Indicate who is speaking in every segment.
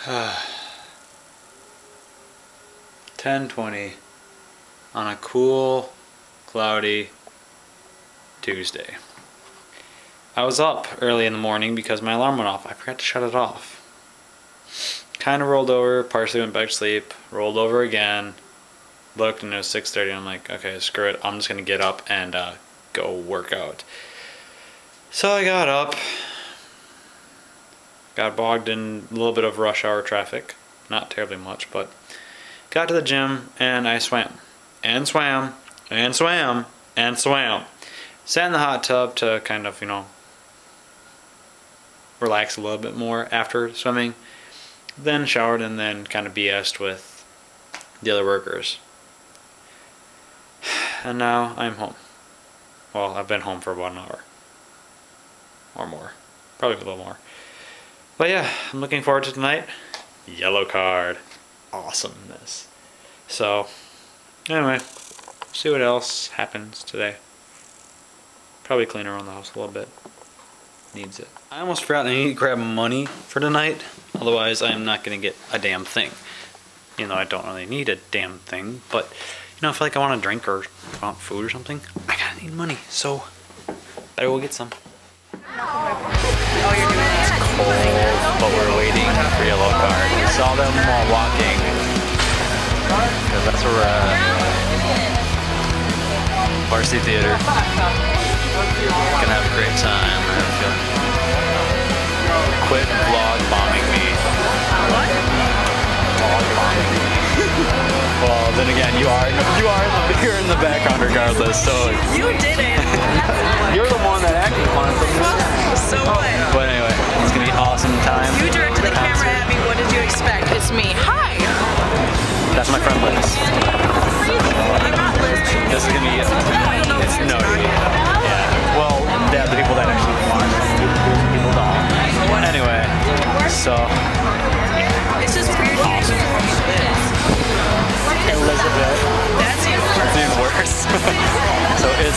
Speaker 1: Ten twenty on a cool, cloudy Tuesday. I was up early in the morning because my alarm went off. I forgot to shut it off. Kind of rolled over, partially went back to sleep, rolled over again, looked and it was 6.30 I'm like, okay, screw it. I'm just going to get up and uh, go work out. So I got up, got bogged in a little bit of rush hour traffic. Not terribly much, but got to the gym and I swam. And swam, and swam, and swam. Sat in the hot tub to kind of, you know, relax a little bit more after swimming. Then showered and then kind of BS'd with the other workers. And now I'm home. Well, I've been home for about an hour. Or more. Probably a little more. But yeah, I'm looking forward to tonight. Yellowcard. Awesomeness. So, anyway, see what else happens today. Probably clean around the house a little bit. Needs it. I almost forgot I need to grab money for tonight. Otherwise, I am not going to get a damn thing. You know, I don't really need a damn thing, but you know, if like I want a drink or want food or something. I gotta need money, so better go get some.
Speaker 2: Oh,
Speaker 1: but we're waiting for Yellowcard. We Saw them while walking. Cause that's where we're at. Varsity Theater. Gonna have a great time. I have vlog bombing then again, you are you are you're in the background regardless. So
Speaker 2: You did it.
Speaker 1: you're the one that actually wanted to.
Speaker 2: so what?
Speaker 1: But anyway, it's gonna be awesome time.
Speaker 2: You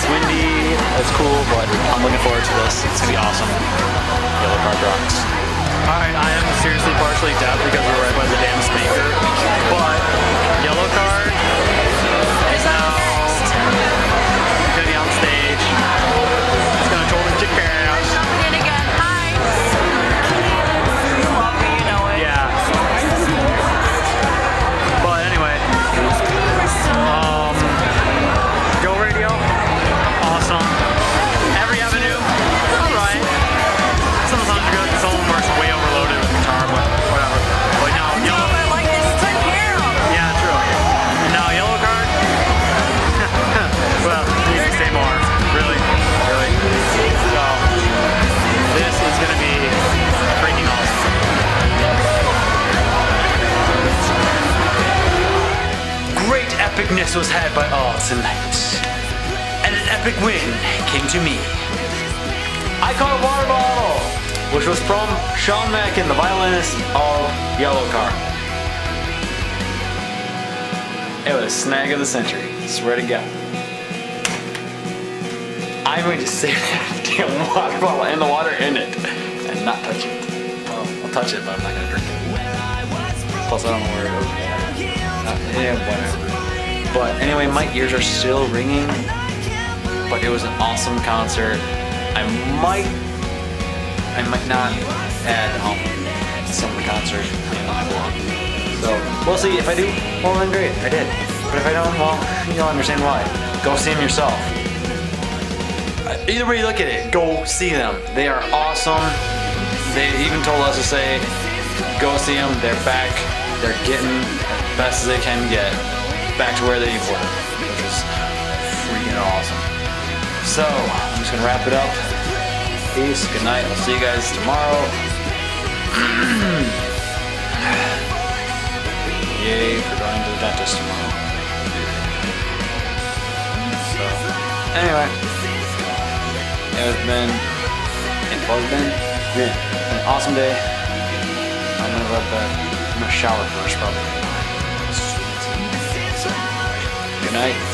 Speaker 2: it's
Speaker 1: windy. It's cool, but I'm looking forward to this. It's gonna be awesome. Yellowcard rocks. Alright, I am seriously partially deaf because epicness was had by all tonight, and an epic win came to me. I caught a water bottle, which was from Sean Mackin, the violinist of Yellowcard. It was a snag of the century, swear to God. I'm going to save that damn water bottle and the water in it and not touch it. Well, I'll touch it, but I'm not going to drink it. Plus, I don't know where it. Uh, yeah, whatever. But anyway, my ears are still ringing. But it was an awesome concert. I might, I might not add um, some of the concert. So we'll see. If I do, well then great, I did. But if I don't, well, you'll understand why. Go see them yourself. Either way you look at it, go see them. They are awesome. They even told us to say, go see them. They're back. They're getting as best as they can get back to where they were, which is freaking awesome. So I'm just gonna wrap it up. Peace. Good night. I'll see you guys tomorrow. Yay for going to the dentist tomorrow. So anyway, it has been it has been yeah, an awesome day. I'm gonna go to bed. I'm gonna shower first probably. Night.